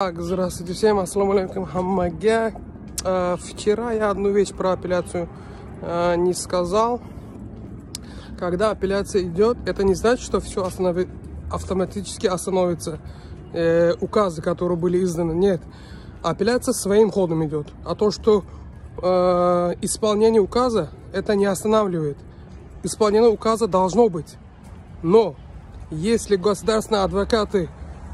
Так, здравствуйте всем, ассаламу алейкум, хаммага. Э, Вчера я одну вещь про апелляцию э, не сказал. Когда апелляция идет, это не значит, что все останови... автоматически остановится. Э, указы, которые были изданы, нет. Апелляция своим ходом идет. А то, что э, исполнение указа, это не останавливает. Исполнение указа должно быть. Но если государственные адвокаты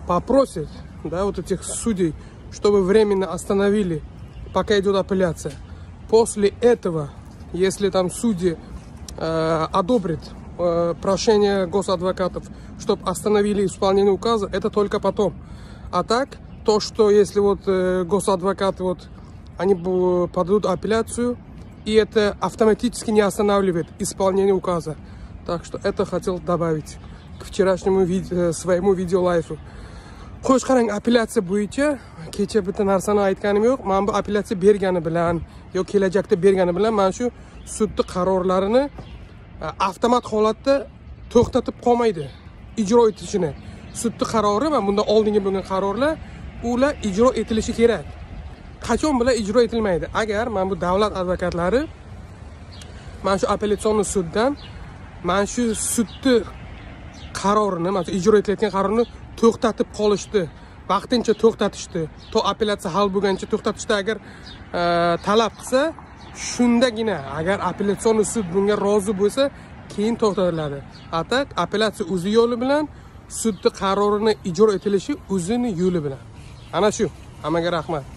попросят да, вот этих судей, чтобы временно остановили, пока идет апелляция. После этого, если там судьи э, одобрят э, прошение госадвокатов, чтобы остановили исполнение указа, это только потом. А так, то, что если вот э, госадвокаты вот, они подадут апелляцию, и это автоматически не останавливает исполнение указа. Так что это хотел добавить к вчерашнему видео, своему видеолайфу. Xo'sh qarang apellyatsiya bo'yicha kecha bitta narsani aytganim yo'q. Mana bu apellyatsiya bergani bilan yo kelajakda bergani bilan mana shu sudni qarorlarini e, avtomat holatda to'xtatib qolmaydi. Ijro etilishini sudni qarori va bundan oldingi bo'lgan qarorlar ular ijro etilishi kerak. Qachon bular ijro etilmaydi? Agar mana bu davlat advokatlari mana shu apellyatsion suddan mana shu sudni qarorini mana shu ijro etilayotgan qarorni to'xtatib qolishdi. Vaqtincha to'xtatishdi. To apellyatsiya hal bo'lguncha to'xtatishdi. Agar e, talab qilsa shundagina agar appellyatsion sud bunga rozi bo'lsa keyin to'xtatiladi. A так apellyatsiya o'zi yo'li bilan sudni qarorini ijro etilishi o'zini yo'li bilan. Ana shu. Hammaga rahmat.